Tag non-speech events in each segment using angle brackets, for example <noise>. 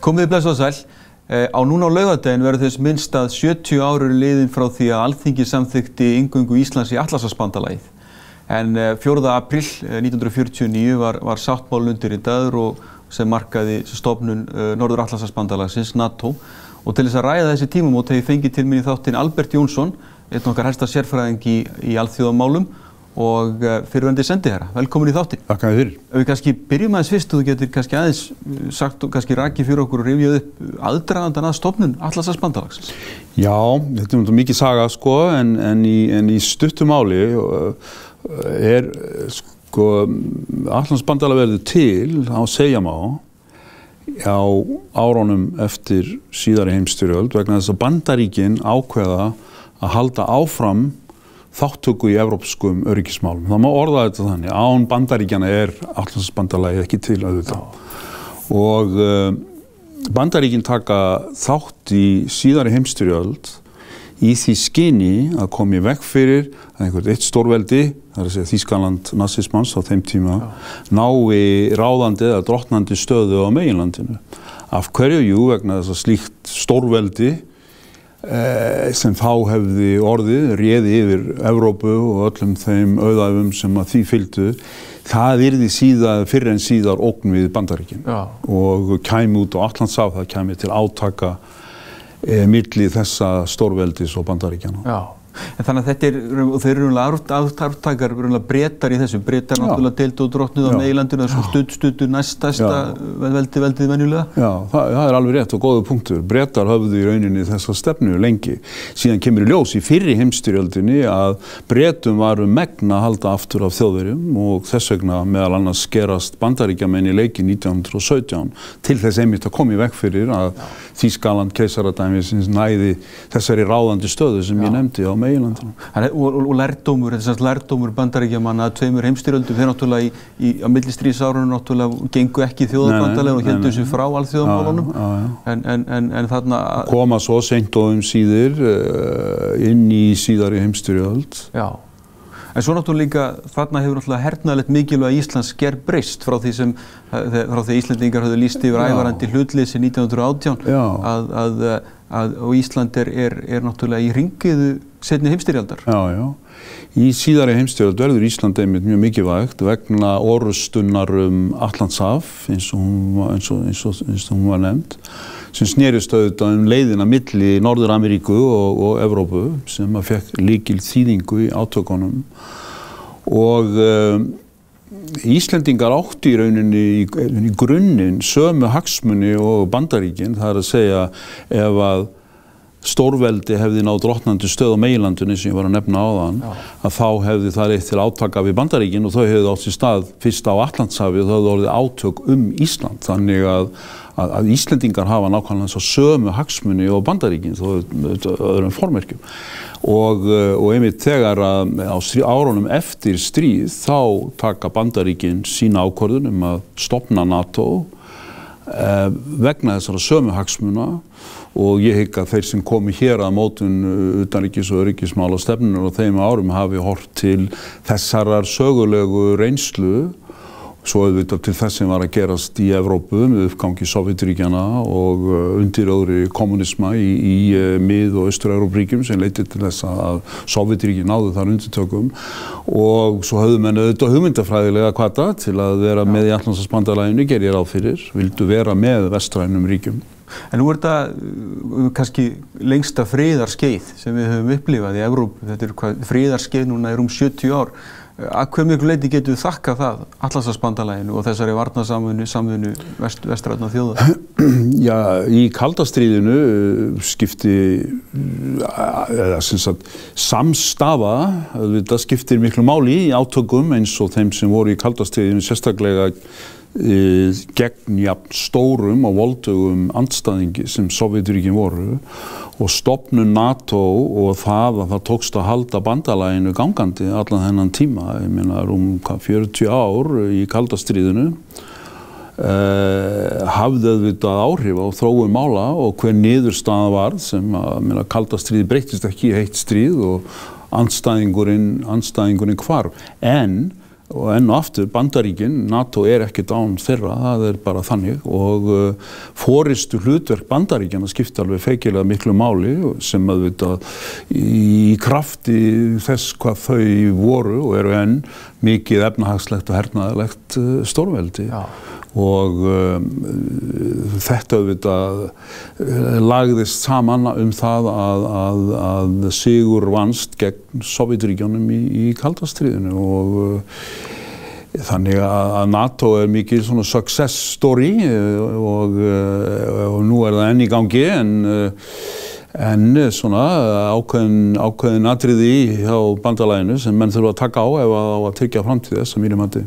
Komið þið blessa á sæl. Eh, á núna á laugadaginn verður þess minnst að 70 árur liðin frá því að Alþingi samþykti yngöngu Íslands í Allarsasbandalæð. En 4. april 1949 var, var sáttmál undir í dagur og sem markaði stofnun uh, Norður Allarsasbandalagsins, NATO. Og til þess að ræða þessi tímumót hefur fengið til minni þáttinn Albert Jónsson, einn okkar helsta sérfræðing í, í alþjóðamálum og uh, fyrirvendir sendi herra. Velkomin í þáttin. Takk að þið fyrir. Ef við kannski byrjum aðeins fyrst og þú getur kannski aðeins sagt og kannski rækið fyrir okkur og rifjað upp aðdragandan að stofnun Allarsasbandalagsins. Já, þetta er mjög mikið saga sko en, en, í, en í stuttumáli er sko Allarsbandalag verður til á segjamá á árónum eftir síðari heimstyrjöld vegna þess að bandaríkin ákveða að halda áfram þáttöku í evrópskum öryggismálum. Það má orða þetta þannig. Án bandaríkjana er allansbandalagi ekki til auðvitað. Og uh, bandaríkin taka þátt í síðari heimstyrjöld í því skinni að komi vekk fyrir að einhvert eitt stórveldi, það er að segja Þískaland nazismans á þeim tíma, Já. nái ráðandi eða drottnandi stöðu á meginlandinu. Af hverju, jú, vegna þess að slíkt stórveldi sem þá hefði orðið, réði yfir Evrópu og öllum þeim auðæfum sem að því fylgdu, það yrði síðan, fyrir en síðar ógn við bandaríkinn og kæmi út og allansaf það kæmi til átaka e, milli þessa stórveldis og bandaríkjana. Já. En þannig að þetta er, þeir eru aftakar breytar í þessu, breytar náttúrulega deilt og drotnið á meilandinu, þessu studd, studdu næstasta veldi, veldið venjulega? Já, það, það er alveg rétt og góðu punktur. Breytar höfðu í rauninni þessa stefnu lengi. Síðan kemur í ljós í fyrri heimstyrjöldinni að breytum varu megna að halda aftur af þjóðverjum og þess vegna meðal annars skerast bandaríkjaman í leiki 1917 til þess einmitt að komi vekk fyrir að Þískaland keisaradæmisins næði þessari ráðandi stöðu sem Já. ég nefndi á meginlandinu. Og, og lærdómur, þessast lærdómur bandaríkjaman að tveimur heimstyrjöldum, þeir náttúrulega í, í á millistrísárunum náttúrulega gengu ekki þjóðabandalega og heldur þessu frá alþjóðamálunum. En, en, en, en þarna... Koma svo seint og um síðir uh, inn í síðari heimstyrjöld. Já. En svo náttúrulega líka þarna hefur náttúrulega hernaðilegt mikilvæg að Íslands ger breyst frá því sem, frá því Íslandingar hafðu líst yfir ævarandi hlutleysi 1918 að, að, að og Ísland er, er, er náttúrulega í ringiðu setni heimstyrjaldar. Já, já. Í síðari heimstyrjald verður Ísland einmitt mjög mikilvægt vegna orustunnar um Allandshaf eins og hún, var nefnd sem snerist auðvitað um leiðina milli Norður-Ameríku og, og Evrópu sem að fekk líkil þýðingu í átökunum og um, Íslendingar átti í rauninni í, í grunninn sömu hagsmunni og bandaríkinn það er að segja ef að stórveldi hefði náð drotnandi stöð á meilandunni sem ég var að nefna á þann Já. að þá hefði það eitt til átaka við bandaríkinn og þau hefði átt sér stað fyrst á Allandshafi og þau hefði orðið átök um Ísland þannig að, að, að Íslendingar hafa nákvæmlega að sömu hagsmunni og bandaríkinn þó öðrum formerkjum og, og einmitt þegar að á árunum eftir stríð þá taka bandaríkinn sína ákvörðun um að stopna NATO eh, vegna þessara sömu hagsmuna og ég hygg að þeir sem komi hér að mótun uh, utanríkis og öryggismála stefnunum og þeim árum hafi hort til þessarar sögulegu reynslu svo auðvitað til þess sem var að gerast í Evrópu með uppgangi Sovjetríkjana og uh, undiröðri kommunisma í, í uh, mið- og austur-európríkjum sem leytið til þess að Sovjetríki náðu þar undirtökum og svo höfðu menn auðvitað hugmyndafræðilega kvata til að vera Já. með í allansasbandalæginu, ger ég ráð fyrir, vildu vera með vestrænum ríkjum. En nú er þetta uh, kannski lengsta fríðarskeið sem við höfum upplifað í Evróp. Þetta er hvað fríðarskeið núna er um 70 ár. Að hver mjög leiti getur við þakka það Allarsasbandalæginu og þessari varnasamfunnu samfunnu vest, vestræðna þjóða? <clears throat> Já, í kaldastríðinu uh, skipti uh, eða sem sagt samstafa, þetta skiptir miklu máli í átökum eins og þeim sem voru í kaldastríðinu sérstaklega gegn jafn stórum og voldugum andstæðingi sem Sovjeturíkin voru og stopnun NATO og það að það tókst að halda bandalæginu gangandi allan þennan tíma, ég meina um 40 ár í kaldastriðinu uh, hafði auðvitað áhrif á þróun mála og hver niðurstaða var sem að meina, kaldastriði breytist ekki í heitt stríð og andstæðingurinn, andstæðingurinn hvarf. En og enn og aftur bandaríkin, NATO er ekki dán þeirra, það er bara þannig og uh, fóristu hlutverk bandaríkjana skipta alveg feikilega miklu máli sem að vita í krafti þess hvað þau voru og eru enn mikið efnahagslegt og hernaðilegt uh, stórveldi Já. Og um, þetta auðvitað uh, lagðist saman um það að, að, að Sigur vannst gegn Sovjetríkjónum í, í kaldastriðinu og uh, Þannig að NATO er mikið svona success story og, og nú er það enn í gangi en en svona ákveðin, ákveðin atriði hjá bandalæðinu sem menn þurfa að taka á ef að, að tryggja framtíð þess að mínum handi.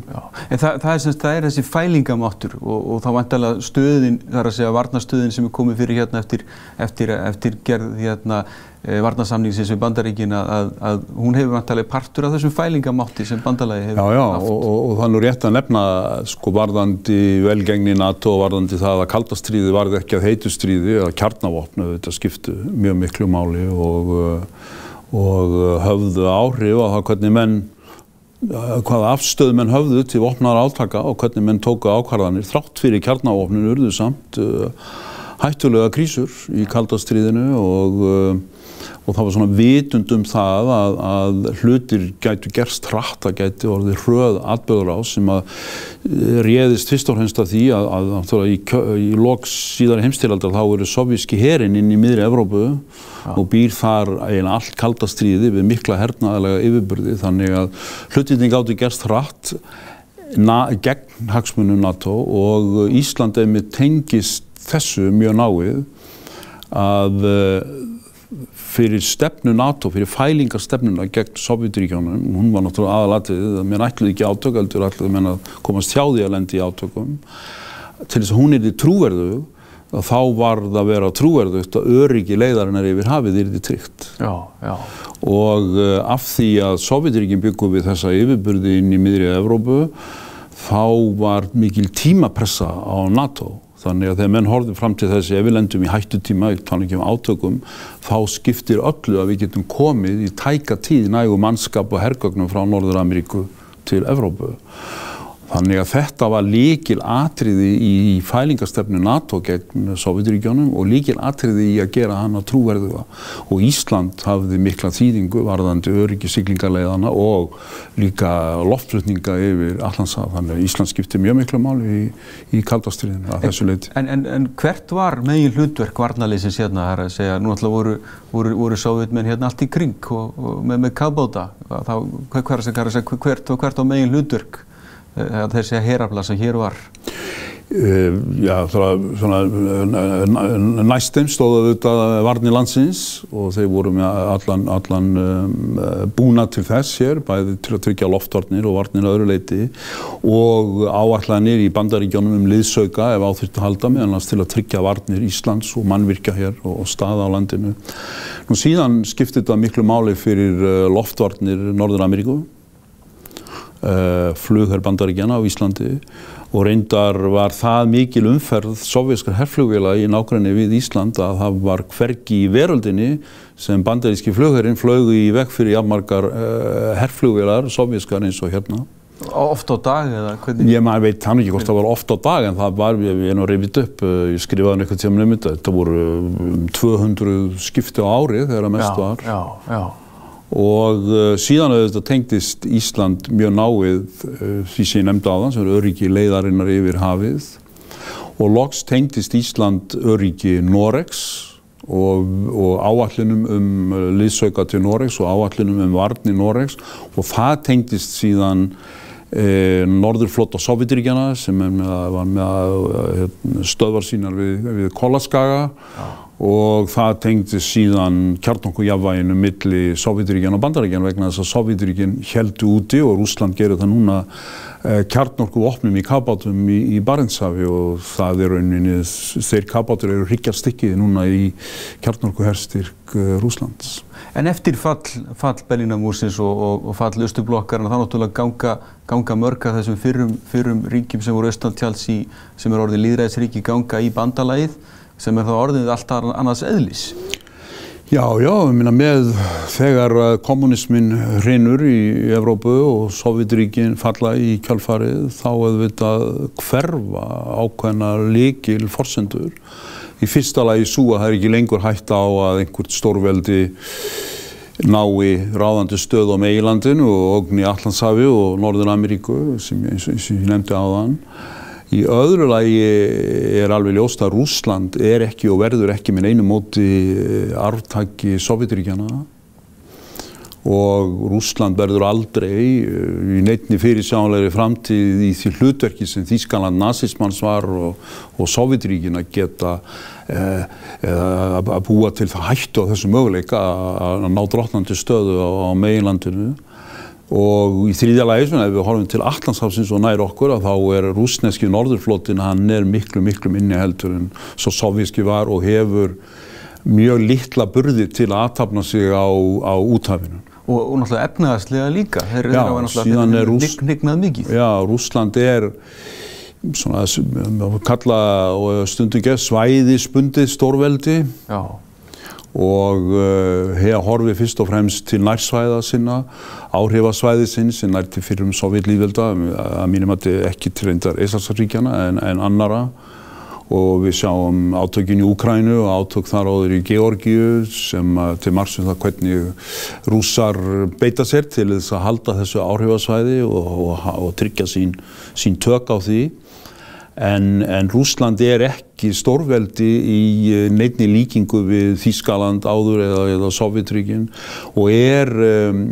En það, það, er, semst, það er þessi fælingamáttur og, og þá vantalega stöðin, það er að segja varnastöðin sem er komið fyrir hérna eftir, eftir, eftir gerð hérna e, varnasamningsins við bandaríkin að, að hún hefur vantalega partur af þessum fælingamátti sem bandalægi hefur já, já, haft. Og, og, og nú rétt að nefna sko varðandi velgengni NATO varðandi það að kaldastriði varði ekki að heitustriði eða kjarnavopnu þetta skiptu mjög miklu máli og, og höfðu áhrif á það hvernig menn hvaða afstöðu menn höfðu til vopnar átaka og hvernig menn tóku ákvarðanir þrátt fyrir kjarnavopninu urðu samt hættulega krísur í kaldastriðinu og uh, og það var svona vitund um það að, að hlutir gætu gerst hratt að gæti orðið hröð atbyrður á sem að eh, réðist fyrst og fremst af því að, að, að í, í loks síðan heimstilaldar þá eru sovjíski herin inn í miðri Evrópu ja. og býr þar eiginlega allt kaldastriði við mikla hernaðalega yfirbyrði þannig að hlutinni gáttu gerst hratt na, gegn hagsmunum NATO og Ísland er með tengist þessu mjög náið að fyrir stefnu NATO, fyrir fælingarstefnuna gegn Sovjetríkjónum, hún var náttúrulega aðalatrið, að mér ætluði ekki átök, heldur ætluði að menna komast hjá því að lendi í átökum, til þess að hún er því trúverðu, þá var það að vera trúverðugt að öryggi leiðarinnar yfir hafið er því tryggt. Já, já. Og uh, af því að Sovjetríkinn byggum við þessa yfirbyrði inn í miðrið Evrópu, þá var mikil tímapressa á NATO Þannig að þegar menn horfið fram til þessi ef við lendum í hættutíma, ég tala ekki um átökum, þá skiptir öllu að við getum komið í tæka tíð nægu mannskap og herrgögnum frá Norður Ameríku til Evrópu. Þannig að þetta var líkil atriði í fælingastefnu NATO gegn Sovjetríkjónum og líkil atriði í að gera hana trúverðuða. Og Ísland hafði mikla þýðingu varðandi öryggi siglingarleiðana og líka loftflutninga yfir Allandshaf. Þannig að Ísland skipti mjög miklu máli í, í kaldastriðinu að þessu leiti. En, en, en hvert var megin hlutverk varnarleysins hérna? Það er að segja, nú alltaf voru, voru, voru Sovjetmenn hérna allt í kring og, og með, með kafbóta. Hvert og hvert á megin hlutverk? Eh, þessi herafla sem hér var? Uh, já, svona, næstum stóðu auðvitað varni landsins og þeir voru með allan, allan um, búna til þess hér, bæði til að tryggja loftvarnir og varnir öðru leiti og áallanir í bandaríkjónum um liðsauka ef áþurft að halda meðan til að tryggja varnir Íslands og mannvirkja hér og, og staða á landinu. Nú síðan skiptir þetta miklu máli fyrir loftvarnir Norður Ameríku uh, flugherr bandaríkjana á Íslandi og reyndar var það mikil umferð sovjerskar herrflugvila í nákvæmni við Ísland að það var hvergi í veröldinni sem bandaríski flugherrin flög í vekk fyrir jafnmargar uh, herrflugvilar, sovjerskar eins og hérna. Oft á dag eða hvernig? Ég maður veit hann ekki hvort það var oft á dag en það var, ég er nú reyfið upp, uh, ég skrifaði hann eitthvað tíma um þetta, þetta voru um 200 skipti á árið þegar það mest var. Já, já, já og uh, síðan auðvitað tengdist Ísland mjög náið uh, því sem ég nefndi á það sem eru öryggi leiðarinnar yfir hafið. Og loks tengdist Ísland öryggi Noregs og, og áallunum um uh, liðsauka til Noregs og áallunum um varni Noregs. Og það tengdist síðan E, norðurflót á Sovjetiríkjana sem með, var með stöðvar sínar við, við Kólaskaga ja og það tengdi síðan kjarnokkugjafvæginu milli Sovjetiríkjan og Bandaríkjan vegna þess að Sovjetiríkjan heldu úti og Rúsland gerir það núna eh, kjarnorkuvopnum í kabátum í, í Barentshafi og það er rauninni, þeir kabátur eru hryggjarstykkið núna í kjarnorkuherstyrk eh, Rúslands. En eftir fall, fall Berlínamúrsins og, og, og fall Östublokkarna þá náttúrulega ganga, ganga mörga þessum fyrrum, fyrrum ríkjum sem voru Östantjáls í, sem er orðið líðræðisríki ganga í bandalagið sem er þá orðið alltaf annars eðlis. Já, já, ég minna með þegar kommunismin hrinur í Evrópu og Sovjetríkin falla í kjálfarið þá þetta hverfa ákveðna líkil forsendur. Í fyrsta lagi svo að það er ekki lengur hægt á að einhvert stórveldi nái ráðandi stöð á meilandinu og ogni Allandsafi og Norður Ameríku sem ég, sem ég nefndi á þann. Í öðru lagi er alveg ljóst að Rúsland er ekki og verður ekki minn einu móti arftæki Sovjetiríkjana og Rúsland verður aldrei í neittni fyrirsjálegri framtíð í því hlutverki sem Þískaland nazismans var og, og Sovjetiríkin að geta eh, að búa til það hættu á þessu möguleika að ná drottnandi stöðu á, á meginlandinu og í þrýðja lagi, ef við horfum til Allandshafsins og nær okkur, þá er rúsneski norðurflótin, hann er miklu, miklu minni heldur en svo sovjíski var og hefur mjög litla burði til að aðtapna sig á, á úthafinu. Og, og náttúrulega efnaðarslega líka, þeir eru náttúrulega Rúss... nignað mikið. Já, Rúsland er svona, kalla stundum ekki svæðispundið stórveldi. Já og uh, hefa horfið fyrst og fremst til nærsvæða sinna, áhrifasvæði sinn sem nær til fyrir um Sovjetlíðvelda, að mínum að þetta ekki til reyndar Íslandsríkjana en, en annara og við sjáum átökin í Úkrænu og átök þar áður í Georgiu sem til margsum það hvernig rússar beita sér til þess að halda þessu áhrifasvæði og, og, og tryggja sín, sín tök á því En, en Rúsland er ekki stórveldi í eh, neittni líkingu við Þískaland áður eða, eða Sovjetríkin og er um,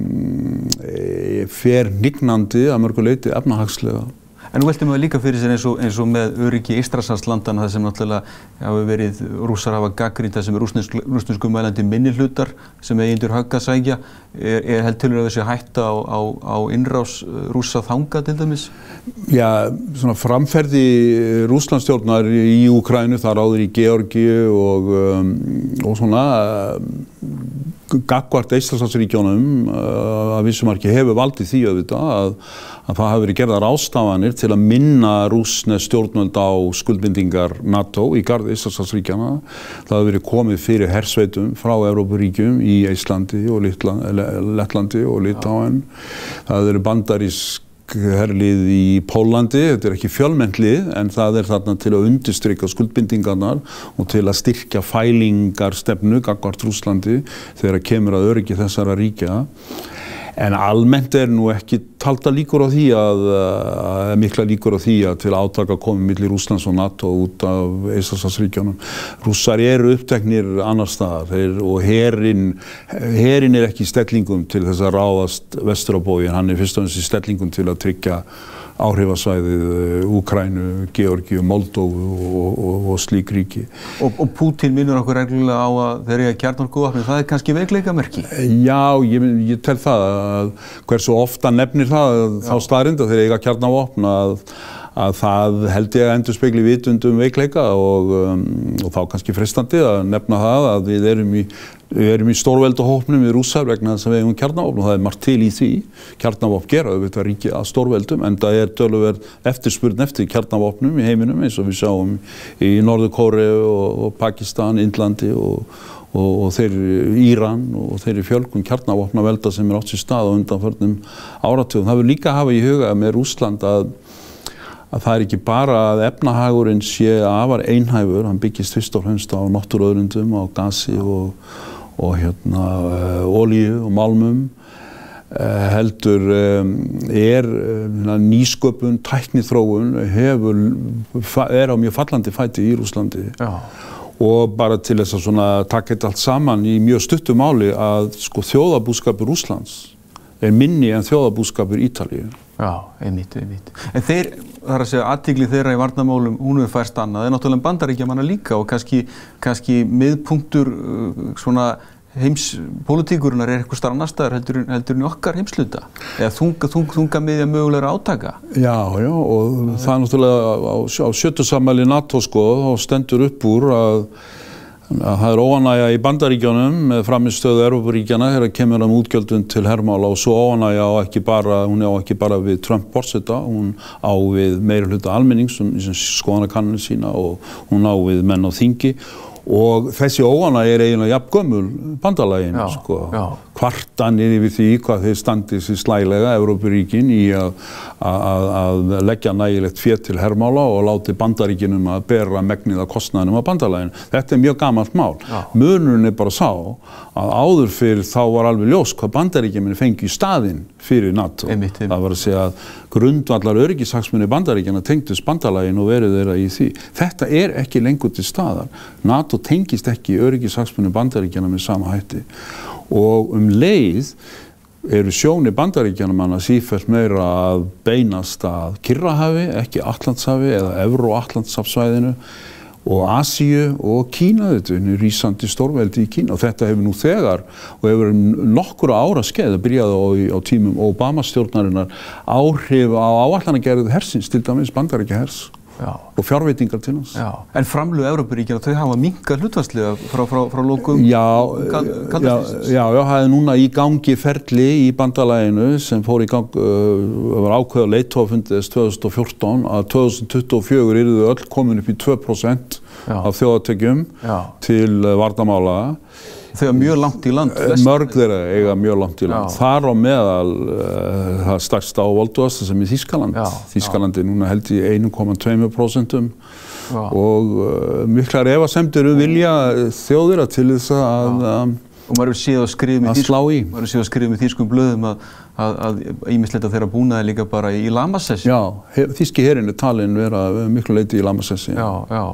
fer nignandi að mörguleiti efnahagslega. En nú veltum við líka fyrir sér eins og, eins og með öryggi Ístraslandslandana það sem náttúrulega hafa verið rússar hafa gaggrínt það sem er rúsnesku mælandi minni hlutar sem eindur höggasækja. Er, er held til að þessi hætta á, á, á innrás rússa þanga til dæmis? Já, svona framferði rúslandstjórnar í Úkrænu, þar áður í Georgi og, um, og svona gagvart Íslandsríkjónum uh, að vissumarki hefur valdið því auðvitað að, að það hafi verið gerðar ástafanir til að minna rúsne stjórnvöld á skuldbindingar NATO í garð Íslandsríkjana. Það hafi verið komið fyrir hersveitum frá Európaríkjum í Íslandi og Lettlandi og Litáen. Það hafi verið bandarísk herlið í Pólandi, þetta er ekki fjölmennlið en það er þarna til að undistrykja skuldbindingarnar og til að styrkja fælingarstefnu gagvart Rúslandi þegar kemur að öryggi þessara ríkja. En almennt er nú ekki talda líkur á því að, að mikla líkur á því að til átaka komi millir Úslands og NATO út af Íslandsríkjónum. Rússar eru uppteknir annar staðar og herin, herin er ekki í stellingum til þess að ráðast vestur á bóin, hann er fyrst og næst í stellingum til að tryggja áhrifasvæðið Úkrænu, Georgi, Moldófu og, og, og slík ríki. Og, og Pútín minnur okkur reglulega á að þeir eru að kjarnarkóðafni, það er kannski veikleika merki? Já, ég, ég tel það að hversu ofta nefnir það Já. þá staðrinda þegar ég eiga kjarnavopn að að það held ég að endur spekli vitundum veikleika og, um, og þá kannski fristandi að nefna það að við erum í, í stórveldahópnum við rússar vegna þess að við hefum kjarnavopn og það er margt til í því. Kjarnavopn gera auðvitað ríki að stórveldum en það er dölverð eftirspurn eftir kjarnavopnum í heiminum eins og við sjáum í Norður Kóri og, og Pakistan, Índlandi og og, og þeir Íran og þeir eru fjölgun kjarnavopna velda sem er átt sér stað á undanförnum áratugum. Það vil líka hafa í huga með Rúsland að að það er ekki bara að efnahagurinn sé afar einhæfur, hann byggist fyrst og fremst á náttúruöðrundum, á gasi og, og hérna ólíu og málmum eh, heldur um, er um, nýsköpun, tæknithróun hefur, er á mjög fallandi fæti í Rúslandi Já. og bara til þess að svona taka þetta allt saman í mjög stuttu máli að sko þjóðabúskapur Rúslands er minni en þjóðabúskapur Ítalíu Já, einmitt, einmitt. En þeir, það er að segja, aðtíkli þeirra í varnamálum, hún hefur færst annað, er náttúrulega bandaríkja manna líka og kannski, kannski miðpunktur uh, svona heimspolítíkurinnar er eitthvað starf annar staðar heldur, heldur en okkar heimsluta eða þunga, þunga, þunga miðja mögulegra átaka. Já, já, og það, er náttúrulega á, á sjöttu sammæli NATO sko, þá stendur upp úr að Það er óanægja í bandaríkjónum með framistöðu Európaríkjana þegar kemur um útgjöldun til hermála og svo óanægja á ekki bara, hún er á ekki bara við Trump-borsetta, hún á við meira hluta almenning sem skoðana kanninu sína og hún á við menn á þingi og þessi óana er eiginlega jafn gömul bandalægin sko. já. Kvartanir yfir því hvað þeir standið sér slælega Európuríkin í að, að, að leggja nægilegt fér til hermála og láti bandaríkinum að bera megnið af kostnæðinum af bandalægin þetta er mjög gamalt mál. Já. munurinn er bara sá að áður fyrir þá var alveg ljós hvað bandaríkjuminn fengi í staðinn fyrir NATO. Einmitt, einmitt. það var að segja að grundvallar öryggishagsmunni bandaríkjana tengdust bandalægin og verið þeirra í því. Þetta er ekki lengur til staðar. NATO tengist ekki öryggishagsmunni bandaríkjana með sama hætti og um leið eru sjóni bandaríkjana manna sífælt meira að beinast að Kirrahafi, ekki Allandshafi eða Evro-Allandshafsvæðinu og Asíu og Kína þetta er rýsandi stórveldi í Kína. Og þetta hefur nú þegar og hefur nokkura ára skeið að byrjaði á, á tímum Obama stjórnarinnar áhrif á áallanagerðið hersins til dæmis bandaríkja hers Já. og fjárveitingar til hans. En framlögu Európaríkjana, þau hafa minkað hlutvarslega frá, frá, frá lókum Já, kal- já, það er núna í gangi ferli í bandalæginu sem fór í gang, uh, var ákveða leittófundis 2014 að 2024 eru þau öll komin upp í 2% Já. af þjóðatökjum Já. til uh, vardamála. Þau hafa mjög langt í land Eh, Mörg þeirra eiga mjög langt í land. Já. Þar á meðal uh, það stærsta á volduasta sem er Þískaland. Þískaland er núna held í 1,2% Já. og uh, miklar efasemdir um vilja þjóðira til þess að, að, og maður hefur séð að að slá í. maður hefur séð að skrifum í þýskum blöðum að, að, að ímislegt að þeirra búnaði líka bara í lamassessi Já, he- þýski herinn er talin vera miklu leiti í Lamassessi. já, já.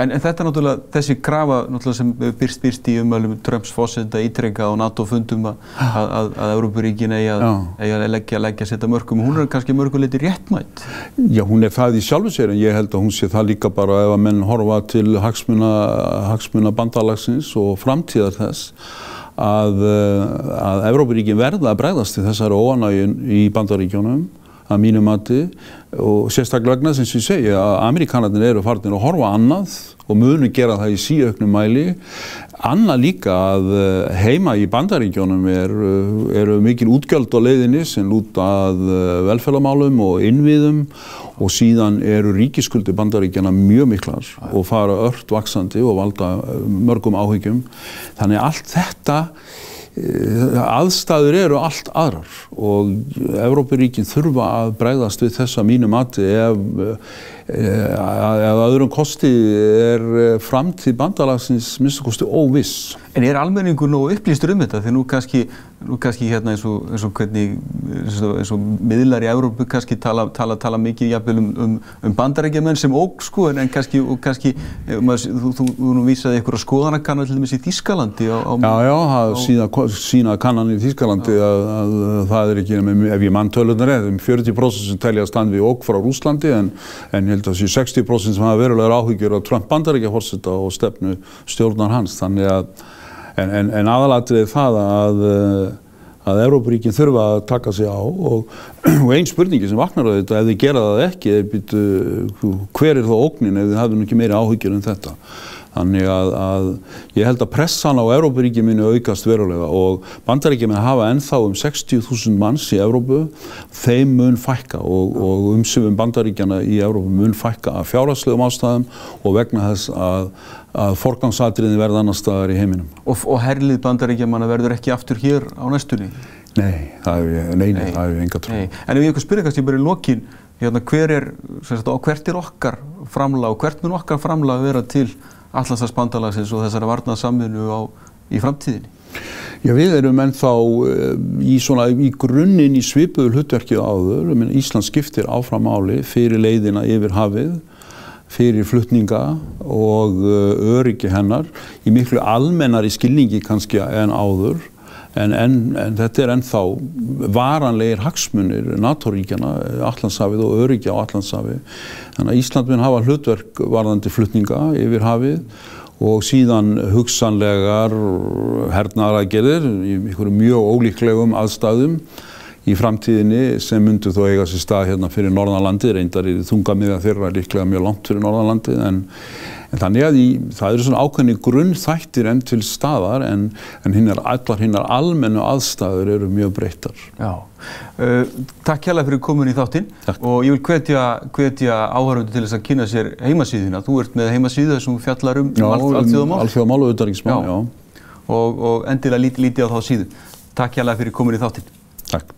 En, en þetta er náttúrulega, þessi krafa náttúrulega sem byrst, byrst í umælum Trumps fósenda ítrekka og NATO fundum að, að, að, að Európaríkin eigi að, eigi að leggja, leggja setja mörgum. Hún er kannski mörguleiti réttmætt. Já, hún er það í sjálfu sér en ég held að hún sé það líka bara ef að menn horfa til hagsmuna, hagsmuna bandalagsins og framtíðar þess að, eh, að Evrópuríkin verða að bregðast til þessari óanægin í bandaríkjónum að mínu mati og sérstaklega vegna sem ég segi að Amerikanarnir eru farinir að horfa annað og munu gera það í síauknum mæli. Annað líka að eh, heima í bandaríkjónum er, eh, eru mikil útgjöld á leiðinni sem lúta að eh, velferðamálum og innviðum og síðan eru ríkiskuldi bandaríkjana mjög miklar og fara ört vaksandi og valda mörgum áhyggjum. Þannig allt þetta aðstæður eru allt aðrar og Evrópuríkin þurfa að bregðast við þessa mínu mati ef, ef, ef öðrum kosti er eh, framtíð bandalagsins minnstu kosti óviss. En er almenningur nógu upplýstur um þetta? Þegar nú kannski, nú kannski hérna eins og, eins og hvernig, eins og, eins og miðlar í Európu kannski tala, tala, tala mikið jafnvel um, um, um bandarækjamenn sem óg sko, en, kannski, kannski, eh, maður, þú, þú, þú nú vísaði ykkur á skoðanakanna til dæmis í Þískalandi á, á Já, já, það sína, sína kannan í Þýskalandi að, að, að það er ekki, ef ég mann tölunar eða um 40% sem telja að stand við óg frá Rúslandi en, en held að sé 60% sem hafa verulegar áhyggjur á Trump bandarækja fórseta og stefnu stjórnar hans, þannig að en, en, en aðalatrið er það að að Európaríkin þurfa að taka sig á og, <clears throat> og einn spurningi sem vaknar á þetta ef þið gera það ekki er hver er þá ógnin ef þið hafðu ekki meiri áhyggjur en þetta þannig að, að ég held að pressan á Európaríkin muni aukast verulega og bandaríkjum hafa ennþá um 60.000 manns í Európu þeim mun fækka og, og umsöfum bandaríkjana í Európu mun fækka af fjárhagslegum ástæðum og vegna þess að, að forgangsatriðin verða annar staðar í heiminum. Og, og herlið bandaríkjamanna verður ekki aftur hér á næstunni? Nei, það er, nei, nei, það er enga trú. Nei. En ef ég eitthvað spyrja kannski bara í lokin, hérna, hver er, sagt, hvert er okkar framlag og hvert mun okkar framlag vera til Allandsdagsbandalagsins og þessara varnað samvinnu á, í framtíðinni? Já, við erum ennþá í, svona, í grunninn í svipuðu hlutverkið áður. Ísland skiptir áfram máli fyrir leiðina yfir hafið, fyrir flutninga og öryggi hennar í miklu almennari skilningi kannski en áður. En, en, en þetta er ennþá varanlegir hagsmunir NATO-ríkjana, Allandshafið og öryggi á Allandshafi. Þannig að Ísland mun hafa hlutverk varðandi flutninga yfir hafið og síðan hugsanlegar hernaragerðir í mjög ólíklegum aðstæðum í framtíðinni sem myndu þó eiga sér stað hérna fyrir Norðanlandi, reyndar í þungamiða þeirra líklega mjög langt fyrir Norðanlandi en, en þannig að í, það eru svona ákveðni grunnþættir enn til staðar en, en hinnar, allar hinnar almennu aðstæður eru mjög breyttar. Já, uh, takk hjálpa fyrir komin í þáttinn og ég vil hvetja, hvetja áhörundu til þess að kynna sér heimasíðina. Þú ert með heimasíðu þessum fjallar um, um alþjóðamál alþjóðamál og utanríkismál, Já. já. og, og endilega lítið líti á þá síðu. Takk hjálpa fyrir komin í þáttinn. Takk.